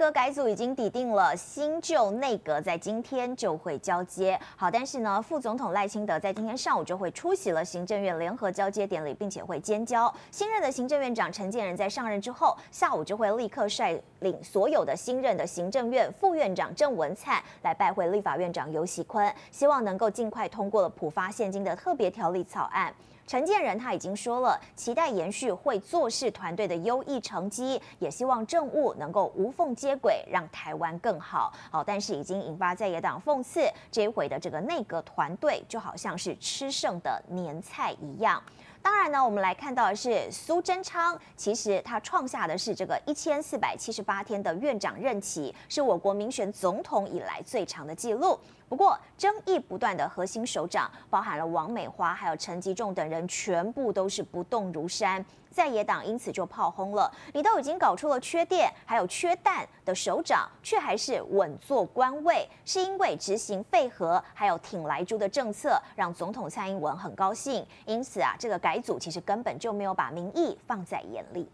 阁改组已经抵定了，新旧内阁在今天就会交接。好，但是呢，副总统赖清德在今天上午就会出席了行政院联合交接典礼，并且会兼交新任的行政院长陈建仁。在上任之后，下午就会立刻率领所有的新任的行政院副院长郑文灿来拜会立法院长游锡坤，希望能够尽快通过了普发现金的特别条例草案。陈建仁他已经说了，期待延续会做事团队的优异成绩，也希望政务能够无缝接轨，让台湾更好。好，但是已经引发在野党讽刺，这一回的这个内阁团队就好像是吃剩的年菜一样。当然呢，我们来看到的是苏贞昌，其实他创下的是这个一千四百七十八天的院长任期，是我国民选总统以来最长的记录。不过，争议不断的核心首长，包含了王美花还有陈吉仲等人，全部都是不动如山。在野党因此就炮轰了，你都已经搞出了缺电还有缺蛋的首长，却还是稳坐官位，是因为执行废核还有挺来猪的政策，让总统蔡英文很高兴。因此啊，这个改组其实根本就没有把民意放在眼里。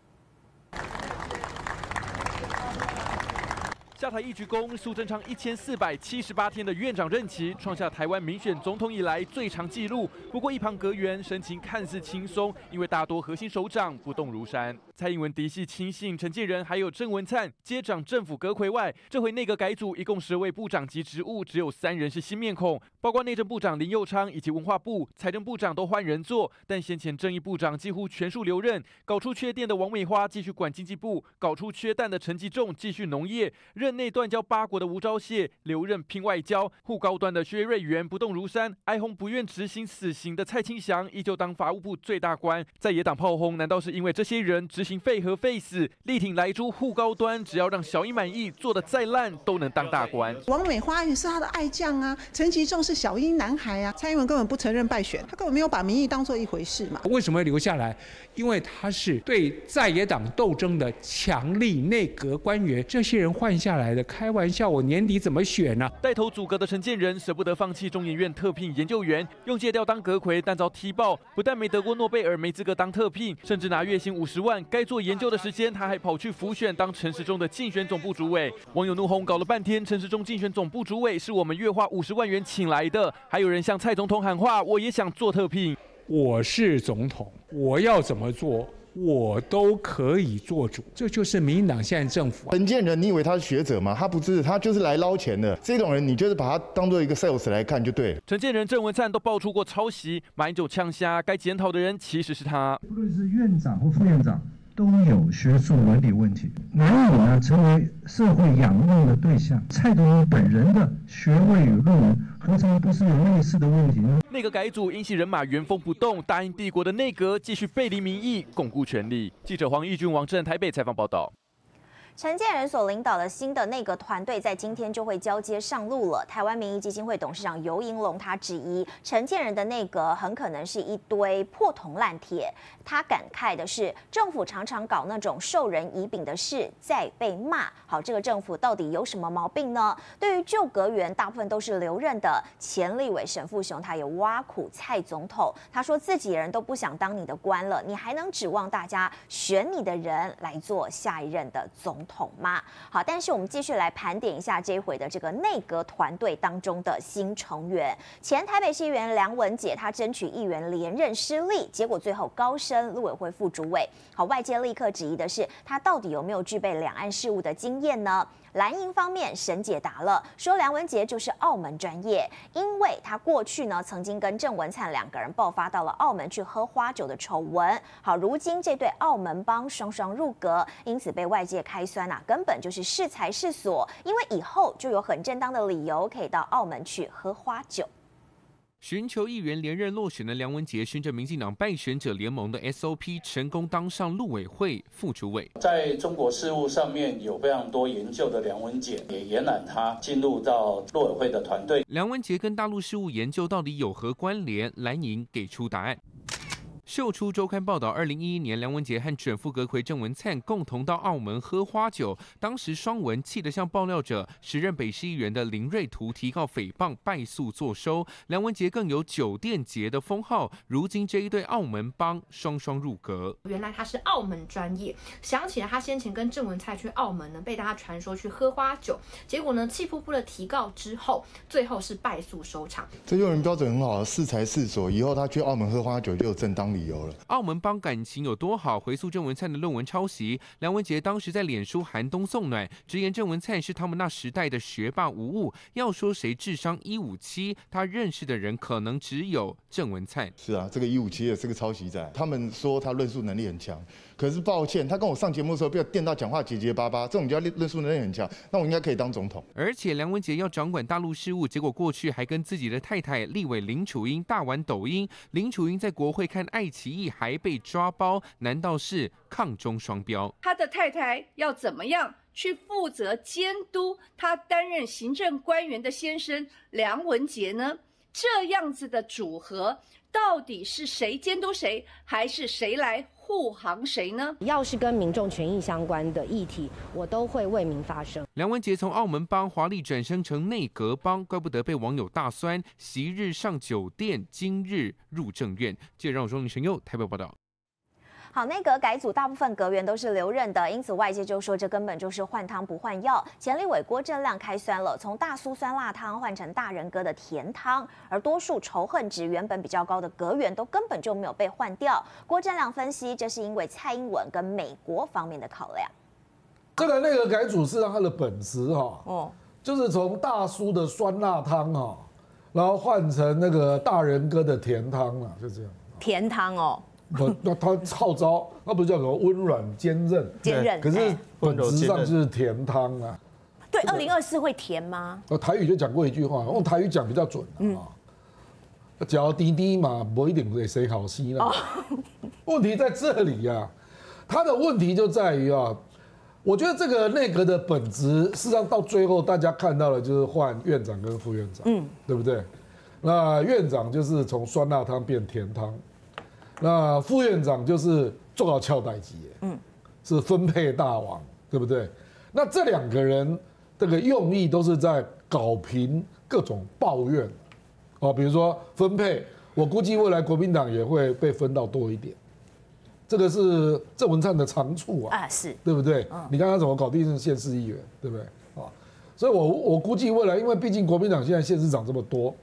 下台一鞠躬，苏贞昌一千四百七十八天的院长任期，创下台湾民选总统以来最长纪录。不过一旁阁员神情看似轻松，因为大多核心首长不动如山。蔡英文嫡系亲信陈建仁还有郑文灿接掌政府阁魁外，这回内阁改组一共十位部长级职务，只有三人是新面孔，包括内政部长林佑昌以及文化部、财政部长都换人做，但先前正义部长几乎全数留任，搞出缺电的王美花继续管经济部，搞出缺蛋的陈吉仲继续农业，任内断交八国的吴钊燮留任拼外交，护高端的薛瑞元不动如山，哀鸿不愿执行死刑的蔡清祥依旧当法务部最大官，在野党炮轰，难道是因为这些人执？行废和废死，力挺来猪护高端，只要让小英满意，做的再烂都能当大官。王美花也是他的爱将啊，陈其仲是小英男孩啊，蔡英文根本不承认败选，他根本没有把民意当做一回事嘛。为什么会留下来？因为他是对在野党斗争的强力内阁官员，这些人换下来的，开玩笑，我年底怎么选呢？带头阻隔的陈建仁舍不得放弃中研院特聘研究员，用借调当阁魁，但遭踢爆，不但没得过诺贝尔，没资格当特聘，甚至拿月薪五十万。该做研究的时间，他还跑去浮选当陈时中的竞选总部主委。网友怒轰，搞了半天，陈时中竞选总部主委是我们月花五十万元请来的。还有人向蔡总统喊话，我也想做特聘。我是总统，我要怎么做，我都可以做主。这就是民进党现在政府。陈建仁，你以为他是学者吗？他不是，他就是来捞钱的。这种人，你就是把他当做一个 sales 来看就对了。陈建仁、郑文灿都爆出过抄袭，马英九呛虾，该检讨的人其实是他。不论是院长或副院长。都有学术伦理问题，难以呢成为社会仰慕的对象。蔡总统本人的学位与论文，何尝不是有类似的问题呢？内阁改组，英系人马原封不动，大英帝国的内阁继续背离民意，巩固权力。记者黄义军、王振台北采访报道。陈建仁所领导的新的内阁团队在今天就会交接上路了。台湾民意基金会董事长尤银龙他质疑陈建仁的内阁很可能是一堆破铜烂铁。他感慨的是，政府常常搞那种授人以柄的事，再被骂。好，这个政府到底有什么毛病呢？对于旧阁员，大部分都是留任的。前立委沈富雄他也挖苦蔡总统，他说自己人都不想当你的官了，你还能指望大家选你的人来做下一任的总？统吗？好，但是我们继续来盘点一下这一回的这个内阁团队当中的新成员。前台北市议员梁文杰，他争取议员连任失利，结果最后高升陆委会副主委。好，外界立刻质疑的是，他到底有没有具备两岸事务的经验呢？蓝营方面神解答了，说梁文杰就是澳门专业，因为他过去呢曾经跟郑文灿两个人爆发到了澳门去喝花酒的丑闻。好，如今这对澳门帮双双入阁，因此被外界开酸呐，根本就是是财是所，因为以后就有很正当的理由可以到澳门去喝花酒。寻求议员连任落选的梁文杰，循着民进党败选者联盟的 SOP，成功当上陆委会副主委。在中国事务上面有非常多研究的梁文杰，也延揽他进入到陆委会的团队。梁文杰跟大陆事务研究到底有何关联？蓝营给出答案。秀出周刊报道，二零一一年梁文杰和准副阁魁郑文灿共同到澳门喝花酒，当时双文气得向爆料者时任北市议员的林瑞图提告诽谤，败诉作收。梁文杰更有酒店节的封号，如今这一对澳门帮双双入阁。原来他是澳门专业，想起了他先前跟郑文灿去澳门呢，被大家传说去喝花酒，结果呢气扑扑的提告之后，最后是败诉收场。这用人标准很好，适才适所，以后他去澳门喝花酒就有正当理由了。澳门帮感情有多好？回溯郑文灿的论文抄袭，梁文杰当时在脸书寒冬送暖，直言郑文灿是他们那时代的学霸无误。要说谁智商一五七，他认识的人可能只有郑文灿。是啊，这个一五七也是个抄袭仔。他们说他论述能力很强，可是抱歉，他跟我上节目的时候不要电到讲话结结巴巴，这种叫论述能力很强，那我应该可以当总统。而且梁文杰要掌管大陆事务，结果过去还跟自己的太太立委林楚英大玩抖音。林楚英在国会看爱奇艺还被抓包，难道是抗中双标？他的太太要怎么样去负责监督他担任行政官员的先生梁文杰呢？这样子的组合，到底是谁监督谁，还是谁来护航谁呢？要是跟民众权益相关的议题，我都会为民发声。梁文杰从澳门帮华丽转身成内阁帮，怪不得被网友大酸。昔日上酒店，今日入政院。记者让我说林神佑台北报道。好，内阁改组大部分阁员都是留任的，因此外界就说这根本就是换汤不换药。前立委郭正亮开酸了，从大苏酸辣汤换成大人哥的甜汤，而多数仇恨值原本比较高的阁员都根本就没有被换掉。郭正亮分析，这是因为蔡英文跟美国方面的考量。这个内阁改组是让他的本质哈，哦，就是从大叔的酸辣汤哈，然后换成那个大人哥的甜汤了，就这样。甜汤哦。不，那他号召，那不是叫什么温软坚韧？坚韧。可是本质上就是甜汤啊。对，二零二四会甜吗？呃，台语就讲过一句话，用台语讲比较准啊。只要滴滴嘛，不一定会谁好吸了。问题在这里呀，他的问题就在于啊，我觉得这个内阁的本质，事实上到最后大家看到的就是换院长跟副院长，嗯，对不对？那院长就是从酸辣汤变甜汤。那副院长就是做到翘代级，嗯，是分配大王，对不对？那这两个人这个用意都是在搞平各种抱怨，哦，比如说分配，我估计未来国民党也会被分到多一点，这个是郑文灿的长处啊，啊是，对不对？你看他怎么搞定是县市议员，对不对？啊，所以我我估计未来，因为毕竟国民党现在县市长这么多，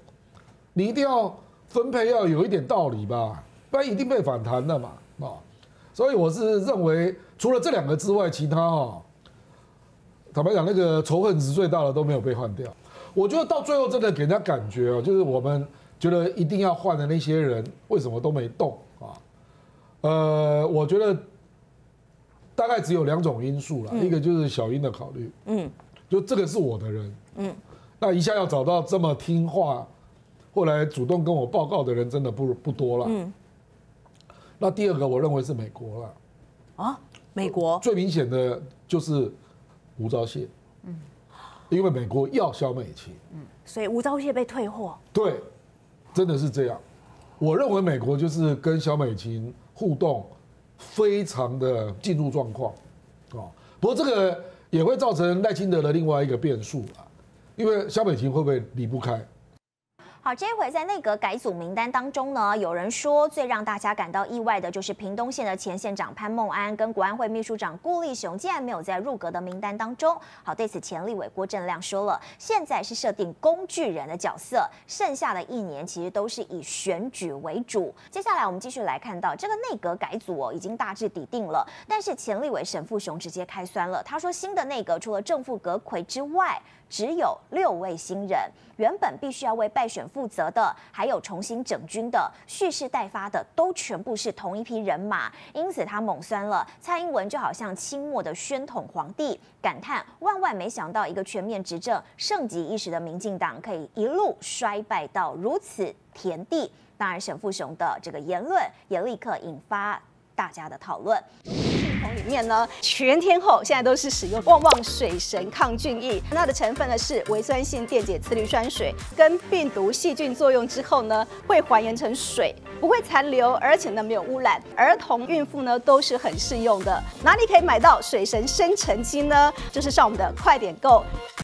你一定要分配要有一点道理吧。不然一定被反弹的嘛，啊，所以我是认为，除了这两个之外，其他哈，坦白讲，那个仇恨值最大的都没有被换掉。我觉得到最后真的给人家感觉哦，就是我们觉得一定要换的那些人，为什么都没动啊？呃，我觉得大概只有两种因素了，一个就是小英的考虑，嗯，就这个是我的人，嗯，那一下要找到这么听话，后来主动跟我报告的人，真的不不多了，嗯。那第二个，我认为是美国了，啊，美国？最明显的就是吴钊燮，嗯，因为美国要萧美琴，嗯，所以吴钊燮被退货，对，真的是这样。我认为美国就是跟萧美琴互动非常的进入状况，啊，不过这个也会造成赖清德的另外一个变数啊，因为萧美琴会不会离不开？好，这一回在内阁改组名单当中呢，有人说最让大家感到意外的就是屏东县的前县长潘孟安跟国安会秘书长顾立雄，竟然没有在入阁的名单当中。好，对此前立委郭正亮说了，现在是设定工具人的角色，剩下的一年其实都是以选举为主。接下来我们继续来看到这个内阁改组哦，已经大致底定了，但是前立委沈富雄直接开酸了，他说新的内阁除了正副阁魁之外。只有六位新人，原本必须要为败选负责的，还有重新整军的、蓄势待发的，都全部是同一批人马。因此他猛酸了蔡英文，就好像清末的宣统皇帝，感叹万万没想到一个全面执政、盛极一时的民进党，可以一路衰败到如此田地。当然，沈富雄的这个言论也立刻引发。大家的讨论。里面呢，全天候现在都是使用旺旺水神抗菌液，它的成分呢是维酸性电解次氯酸水，跟病毒细菌作用之后呢，会还原成水，不会残留，而且呢没有污染，儿童、孕妇呢都是很适用的。哪里可以买到水神生成机呢？就是上我们的快点购。